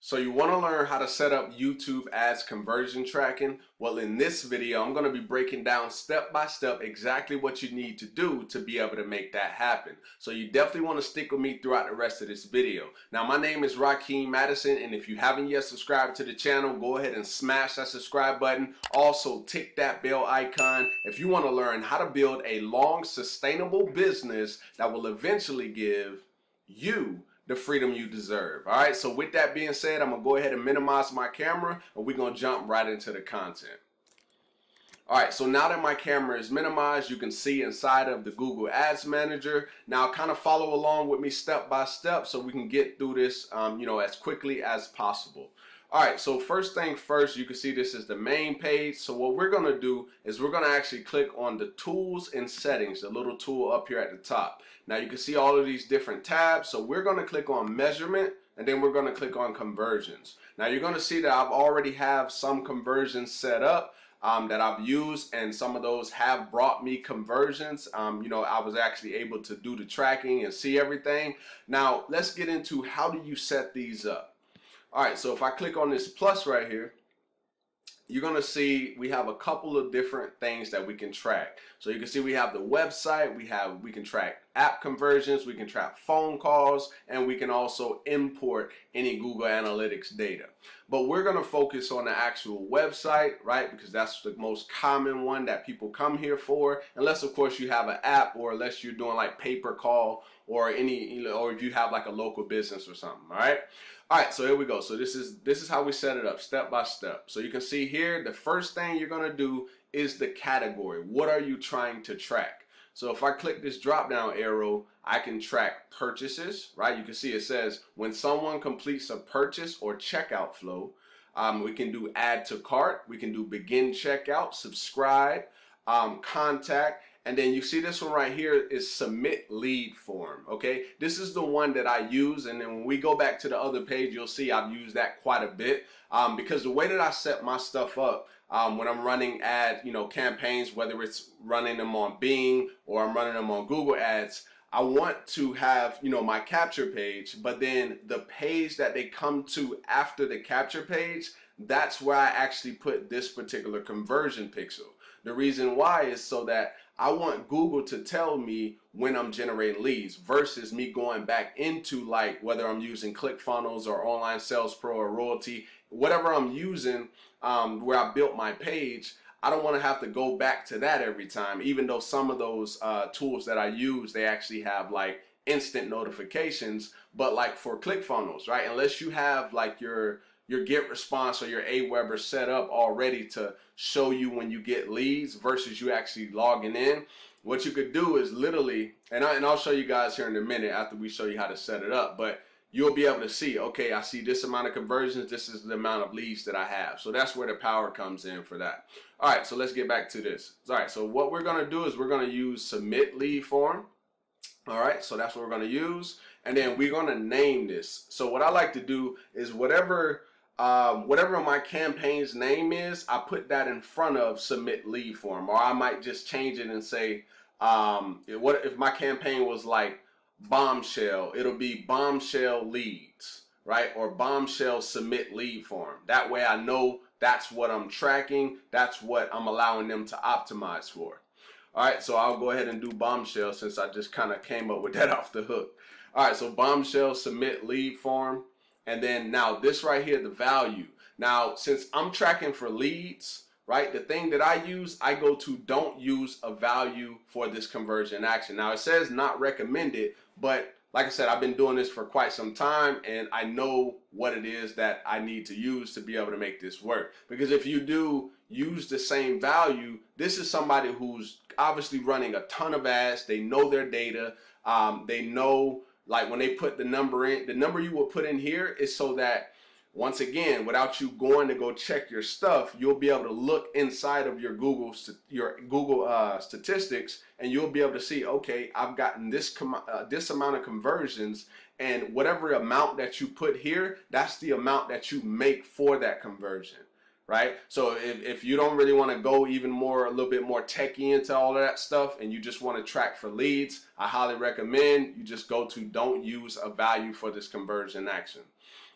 So you want to learn how to set up YouTube ads conversion tracking? Well, in this video, I'm going to be breaking down step by step exactly what you need to do to be able to make that happen. So you definitely want to stick with me throughout the rest of this video. Now, my name is Rakeem Addison, and if you haven't yet subscribed to the channel, go ahead and smash that subscribe button. Also, tick that bell icon if you want to learn how to build a long, sustainable business that will eventually give you the freedom you deserve. All right, so with that being said, I'm gonna go ahead and minimize my camera and we're gonna jump right into the content. All right, so now that my camera is minimized, you can see inside of the Google Ads Manager. Now kind of follow along with me step by step so we can get through this, um, you know, as quickly as possible. All right, so first thing first, you can see this is the main page. So what we're gonna do is we're gonna actually click on the tools and settings, the little tool up here at the top. Now you can see all of these different tabs. So we're gonna click on measurement and then we're gonna click on conversions. Now you're gonna see that I've already have some conversions set up um, that I've used and some of those have brought me conversions. Um, you know, I was actually able to do the tracking and see everything. Now let's get into how do you set these up. All right, so if I click on this plus right here, you're gonna see we have a couple of different things that we can track. So you can see we have the website, we have we can track app conversions, we can track phone calls, and we can also import any Google Analytics data. But we're gonna focus on the actual website, right? Because that's the most common one that people come here for, unless of course you have an app or unless you're doing like pay per call or any, or if you have like a local business or something, all right? All right, so here we go. So this is this is how we set it up step by step. So you can see here, the first thing you're gonna do is the category. What are you trying to track? So if I click this drop down arrow, I can track purchases, right? You can see it says when someone completes a purchase or checkout flow, um, we can do add to cart, we can do begin checkout, subscribe, um, contact, and then you see this one right here is submit lead form. Okay, this is the one that I use. And then when we go back to the other page, you'll see I've used that quite a bit um, because the way that I set my stuff up um, when I'm running ad, you know, campaigns, whether it's running them on Bing or I'm running them on Google Ads, I want to have, you know, my capture page, but then the page that they come to after the capture page, that's where I actually put this particular conversion pixel. The reason why is so that I want Google to tell me when I'm generating leads versus me going back into like whether I'm using ClickFunnels or Online Sales Pro or Royalty, whatever I'm using um, where I built my page. I don't want to have to go back to that every time, even though some of those uh, tools that I use, they actually have like instant notifications. But like for ClickFunnels, right? Unless you have like your your GetResponse or your AWeber set up already to show you when you get leads versus you actually logging in. What you could do is literally, and, I, and I'll show you guys here in a minute after we show you how to set it up, but you'll be able to see, okay, I see this amount of conversions, this is the amount of leads that I have. So that's where the power comes in for that. All right, so let's get back to this. All right, so what we're gonna do is we're gonna use submit lead form. All right, so that's what we're gonna use. And then we're gonna name this. So what I like to do is whatever um, whatever my campaign's name is, I put that in front of submit lead form, or I might just change it and say, um, what if my campaign was like bombshell? It'll be bombshell leads, right? Or bombshell submit lead form. That way, I know that's what I'm tracking. That's what I'm allowing them to optimize for. All right, so I'll go ahead and do bombshell since I just kind of came up with that off the hook. All right, so bombshell submit lead form. And then now this right here, the value. Now, since I'm tracking for leads, right, the thing that I use, I go to don't use a value for this conversion action. Now, it says not recommended, but like I said, I've been doing this for quite some time and I know what it is that I need to use to be able to make this work. Because if you do use the same value, this is somebody who's obviously running a ton of ads. They know their data. Um, they know like when they put the number in, the number you will put in here is so that once again, without you going to go check your stuff, you'll be able to look inside of your Google your Google uh, statistics, and you'll be able to see, okay, I've gotten this uh, this amount of conversions, and whatever amount that you put here, that's the amount that you make for that conversion right? So if, if you don't really want to go even more, a little bit more techy into all of that stuff and you just want to track for leads, I highly recommend you just go to don't use a value for this conversion action.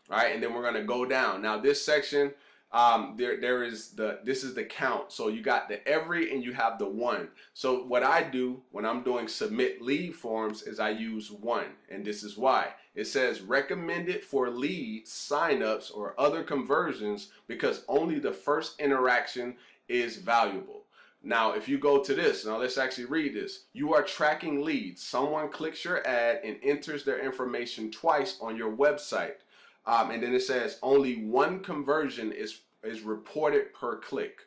Right, and then we're gonna go down. Now this section, um, there there is the this is the count. So you got the every and you have the one. So what I do when I'm doing submit lead forms is I use one, and this is why. It says recommended for leads, signups, or other conversions because only the first interaction is valuable. Now, if you go to this, now let's actually read this. You are tracking leads. Someone clicks your ad and enters their information twice on your website. Um, and then it says only one conversion is is reported per click.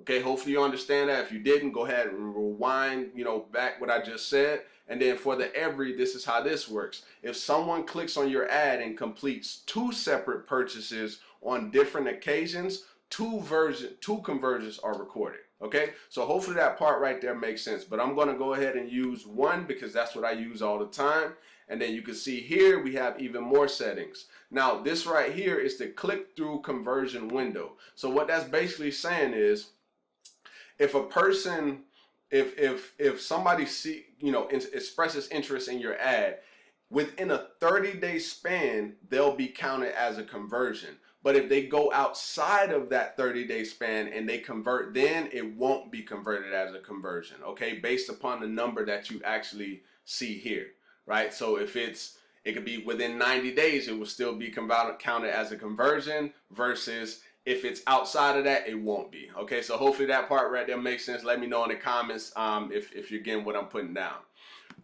Okay, hopefully you understand that. If you didn't, go ahead and rewind, you know, back what I just said. And then for the every, this is how this works. If someone clicks on your ad and completes two separate purchases on different occasions, two version, two conversions are recorded. Okay, so hopefully that part right there makes sense. But I'm going to go ahead and use one because that's what I use all the time. And then you can see here we have even more settings. Now this right here is the click-through conversion window. So what that's basically saying is if a person if if if somebody see you know expresses interest in your ad within a 30 day span they'll be counted as a conversion but if they go outside of that 30 day span and they convert then it won't be converted as a conversion okay based upon the number that you actually see here right? So if it's it could be within 90 days, it will still be counted as a conversion versus if it's outside of that, it won't be. Okay, so hopefully that part right there makes sense. Let me know in the comments um, if, if you're getting what I'm putting down.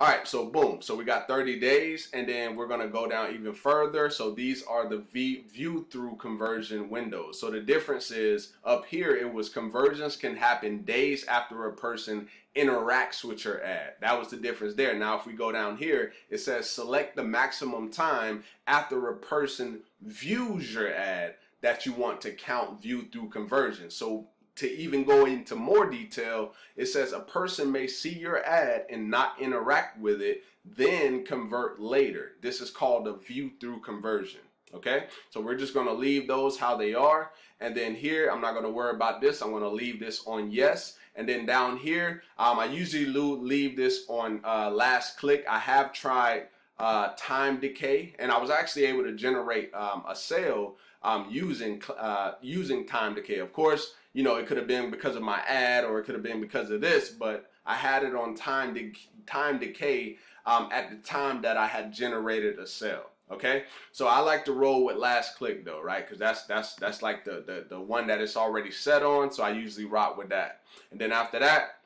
All right, so boom. So we got 30 days, and then we're gonna go down even further. So these are the v view through conversion windows. So the difference is up here, it was conversions can happen days after a person interacts with your ad. That was the difference there. Now, if we go down here, it says select the maximum time after a person views your ad that you want to count view through conversion. So to even go into more detail, it says a person may see your ad and not interact with it, then convert later. This is called a view through conversion. Okay, so we're just going to leave those how they are. And then here, I'm not going to worry about this. I'm going to leave this on yes. And then down here, um, I usually leave this on uh, last click. I have tried uh, time decay, and I was actually able to generate um, a sale um, using uh, using time decay. Of course, you know, it could have been because of my ad or it could have been because of this, but I had it on time, de time decay um, at the time that I had generated a sale. Okay, so I like to roll with last click though, right? Because that's that's that's like the, the the one that it's already set on. So I usually rock with that. And then after that,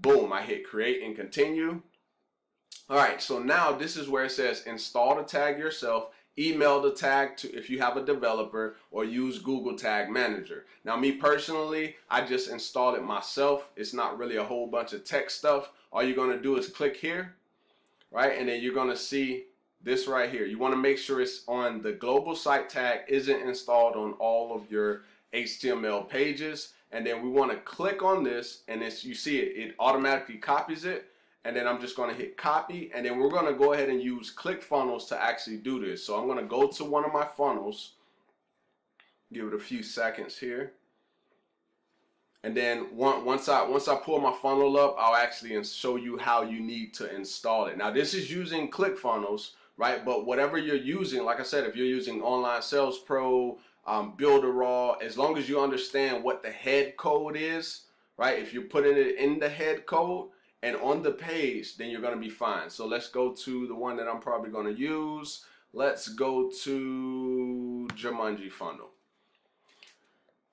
boom, I hit create and continue. All right, so now this is where it says install the tag yourself email the tag to if you have a developer or use Google Tag Manager. Now me personally, I just installed it myself. It's not really a whole bunch of tech stuff. All you're gonna do is click here, right? And then you're gonna see this right here. You wanna make sure it's on the global site tag isn't installed on all of your HTML pages. And then we wanna click on this and it's, you see it, it automatically copies it and then I'm just going to hit copy and then we're going to go ahead and use ClickFunnels to actually do this. So I'm going to go to one of my funnels, give it a few seconds here. And then once I once I pull my funnel up, I'll actually show you how you need to install it. Now this is using ClickFunnels, right? But whatever you're using, like I said, if you're using Online Sales Pro, um, Builderall, as long as you understand what the head code is, right? If you're putting it in the head code, and on the page, then you're going to be fine. So let's go to the one that I'm probably going to use. Let's go to Jumanji funnel.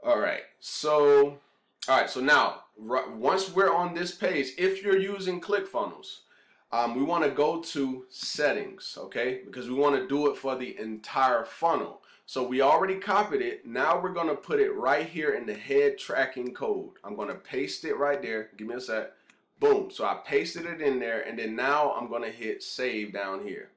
All right, so all right, so now once we're on this page, if you're using ClickFunnels, um, we want to go to settings, okay? Because we want to do it for the entire funnel. So we already copied it. Now we're going to put it right here in the head tracking code. I'm going to paste it right there. Give me a sec. Boom. So I pasted it in there and then now I'm going to hit save down here.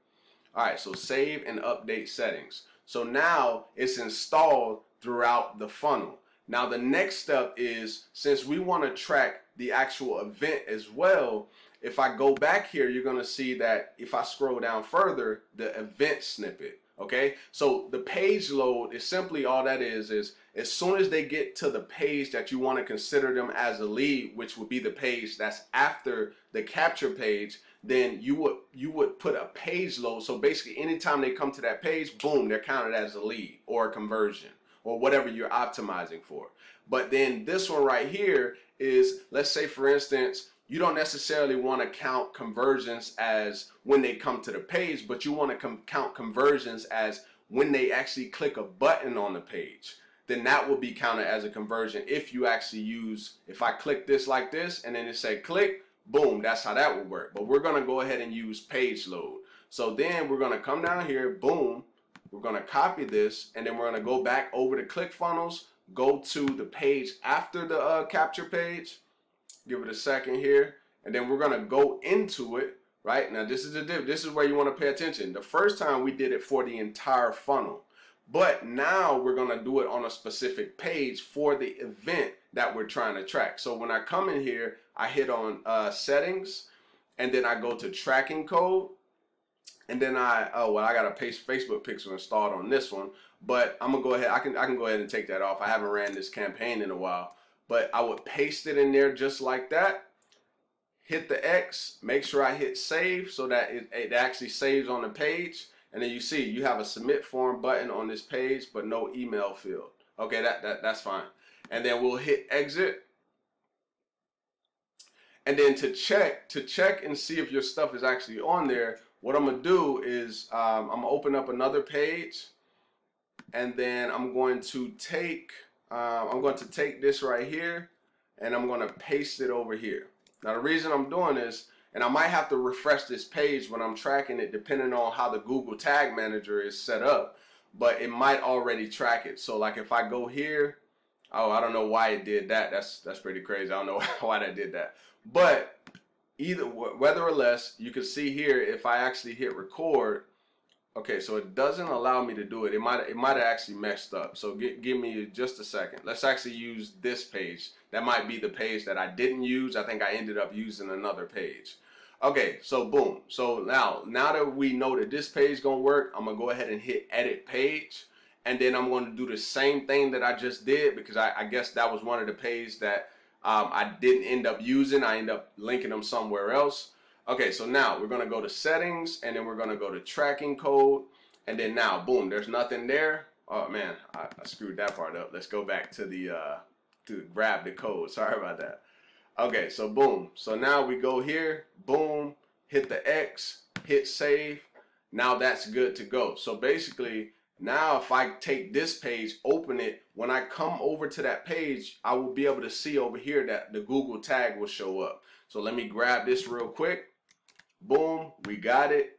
All right, so save and update settings. So now it's installed throughout the funnel. Now the next step is since we want to track the actual event as well, if I go back here, you're going to see that if I scroll down further, the event snippet. Okay, so the page load is simply all that is is as soon as they get to the page that you want to consider them as a lead, which would be the page that's after the capture page, then you would you would put a page load. So basically, anytime they come to that page, boom, they're counted as a lead or a conversion or whatever you're optimizing for. But then this one right here is, let's say for instance, you don't necessarily want to count conversions as when they come to the page, but you want to com count conversions as when they actually click a button on the page. Then that will be counted as a conversion if you actually use, if I click this like this and then it say click, boom, that's how that would work. But we're going to go ahead and use page load. So then we're going to come down here, boom, we're going to copy this and then we're going to go back over to ClickFunnels, go to the page after the uh, capture page, give it a second here, and then we're to go into it, right? Now this is the. This is where you want to pay attention. The first time we did it for the entire funnel. But now we're to do it on a specific page for the event that we're trying to track. So when I come in here, I hit on uh, settings and then I go to tracking code and then I oh well I got a paste Facebook pixel installed on this one but I'm gonna go ahead I can I can go ahead and take that off I haven't ran this campaign in a while but I would paste it in there just like that hit the X make sure I hit save so that it, it actually saves on the page. And then you see you have a submit form button on this page but no email field. Okay that, that that's fine. And then we'll hit exit. And then to check to check and see if your stuff is actually on there what I'm gonna do is um, I'm gonna open up another page. And then I'm going to take uh, I'm going to take this right here and I'm going to paste it over here. Now the reason I'm doing this and I might have to refresh this page when I'm tracking it depending on how the Google Tag Manager is set up but it might already track it. So like if I go here oh I don't know why it did that that's that's pretty crazy I don't know why that did that but either whether or less you can see here if I actually hit record okay so it doesn't allow me to do it. It might it might have actually messed up. So give, give me just a second. Let's actually use this page. That might be the page that I didn't use. I think I ended up using another page. Okay so boom. So now now that we know that this page gonna work I'm gonna go ahead and hit edit page. And then I'm going to do the same thing that I just did because I, I guess that was one of the pages that um, I didn't end up using. I end up linking them somewhere else. Okay, so now we're gonna go to settings and then we're gonna go to tracking code and then now, boom, there's nothing there. Oh man, I, I screwed that part up. Let's go back to the, uh, to grab the code. Sorry about that. Okay, so boom. So now we go here, boom, hit the X, hit save. Now that's good to go. So basically, now, if I take this page, open it, when I come over to that page, I will be able to see over here that the Google tag will show up. So let me grab this real quick. Boom, we got it.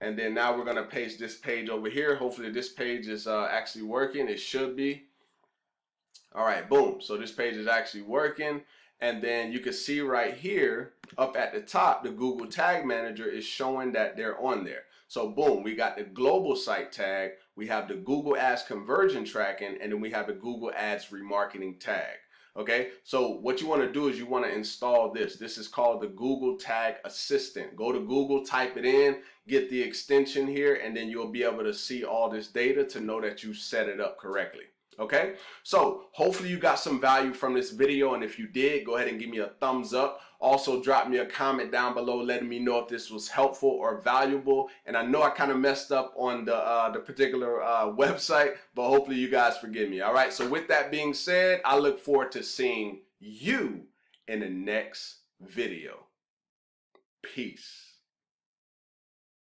And then now we're gonna paste this page over here. Hopefully this page is uh, actually working. It should be. All right, boom. So this page is actually working. And then you can see right here up at the top, the Google Tag Manager is showing that they're on there. So boom, we got the global site tag, we have the Google Ads conversion tracking, and then we have the Google Ads remarketing tag. Okay, so what you want to do is you want to install this. This is called the Google Tag Assistant. Go to Google, type it in, get the extension here, and then you'll be able to see all this data to know that you set it up correctly. Okay, so hopefully you got some value from this video, and if you did, go ahead and give me a thumbs up. Also, drop me a comment down below letting me know if this was helpful or valuable. And I know I kind of messed up on the, uh, the particular uh, website, but hopefully you guys forgive me. All right, so with that being said, I look forward to seeing you in the next video. Peace.